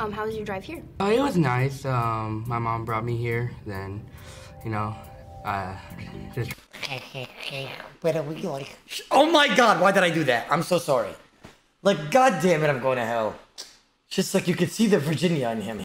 Um, how was your drive here? Oh, it was nice. Um, my mom brought me here. Then, you know, uh, just Where are we going? Oh my god, why did I do that? I'm so sorry. Like, god damn it, I'm going to hell. Just like you could see the Virginia in him.